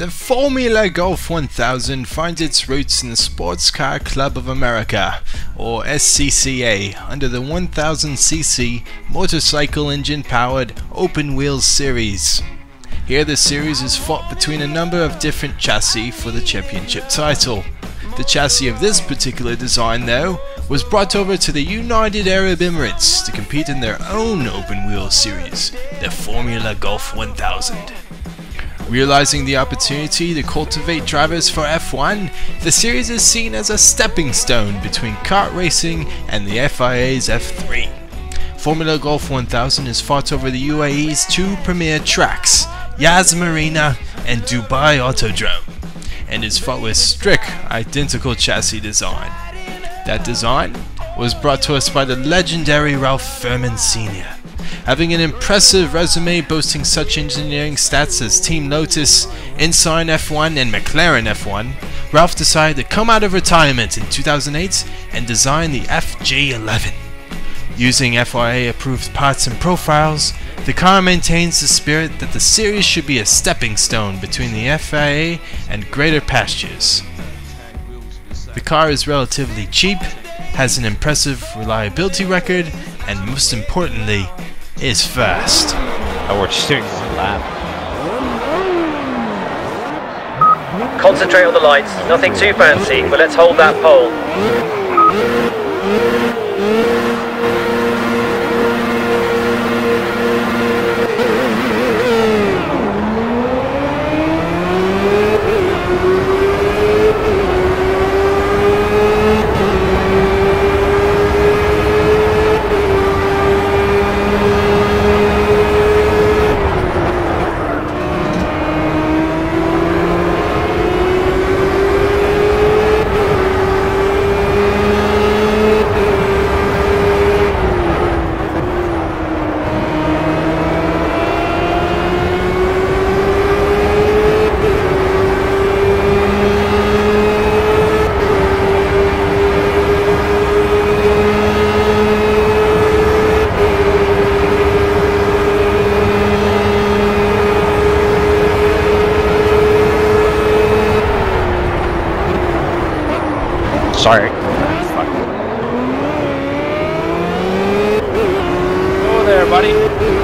The Formula Gulf 1000 finds its roots in the Sports Car Club of America, or SCCA, under the 1000cc motorcycle engine powered open wheels series. Here the series is fought between a number of different chassis for the championship title. The chassis of this particular design, though, was brought over to the United Arab Emirates to compete in their own open wheel series, the Formula Gulf 1000. Realizing the opportunity to cultivate drivers for F1, the series is seen as a stepping stone between kart racing and the FIA's F3. Formula Gulf 1000 is fought over the UAE's two premier tracks, Yas Marina and Dubai Autodrome, and is fought with strict identical chassis design. That design was brought to us by the legendary Ralph Firman Sr. Having an impressive resume boasting such engineering stats as Team Lotus, Ensign F1, and McLaren F1, Ralph decided to come out of retirement in 2008 and design the FJ11. Using FIA approved parts and profiles, the car maintains the spirit that the series should be a stepping stone between the FIA and greater pastures. The car is relatively cheap, has an impressive reliability record, and most importantly, is fast. Oh, we're just doing one lap. Concentrate on the lights, nothing too fancy, but let's hold that pole. Sorry. Oh there, buddy.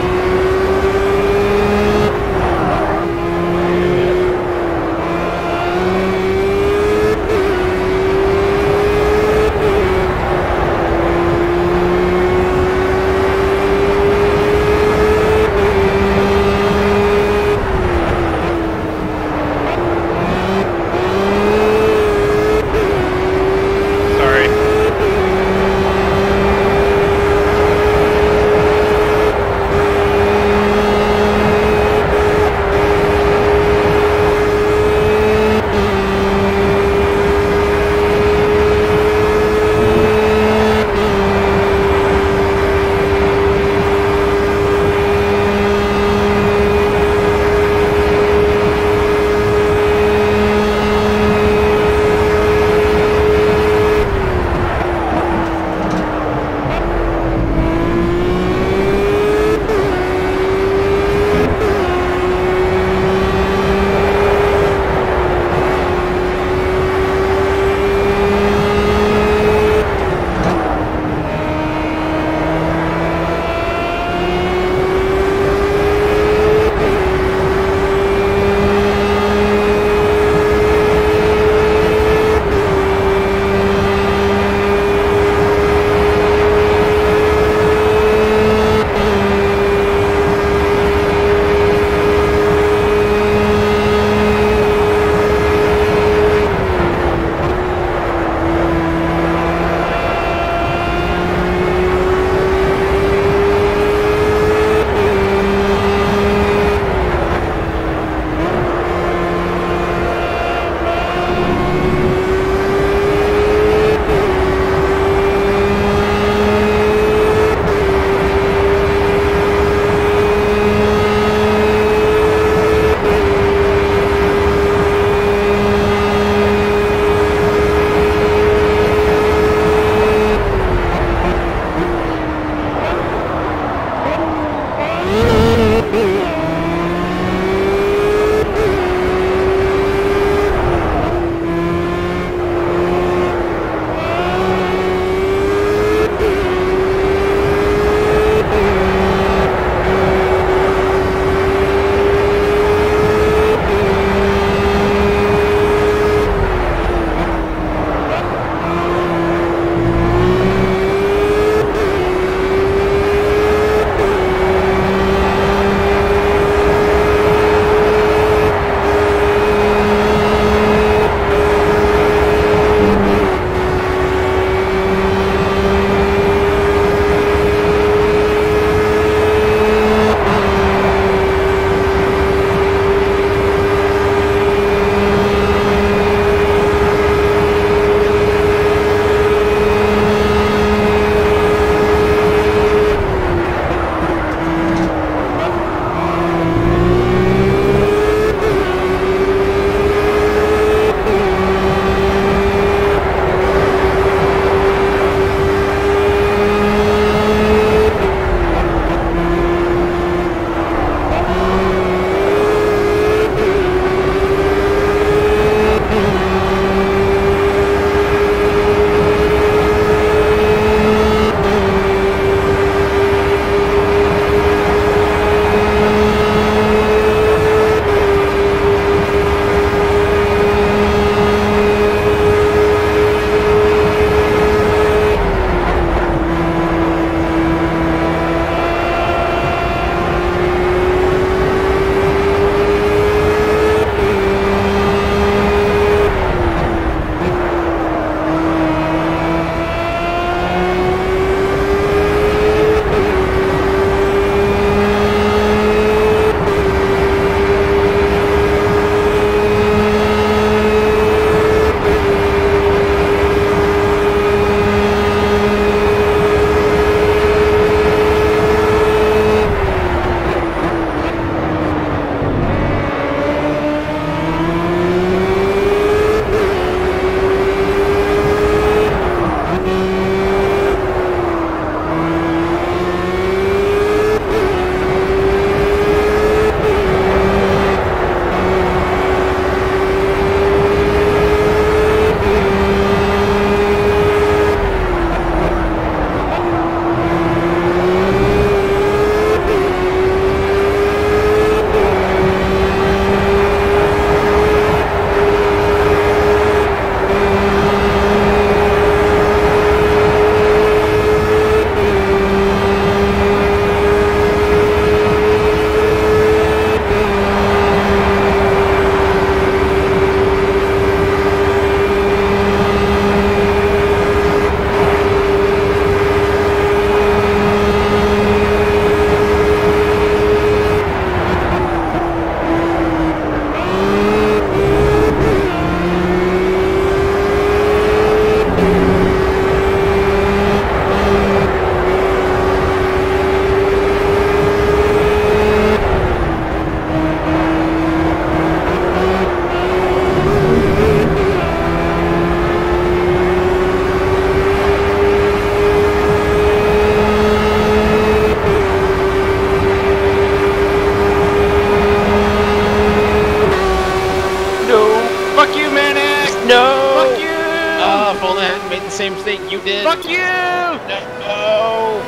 Same thing you did. Fuck you! No!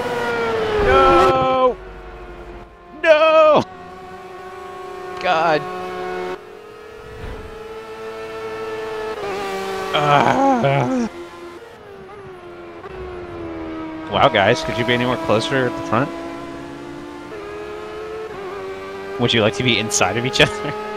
No! No! God. Ah. Wow, guys, could you be any more closer at the front? Would you like to be inside of each other?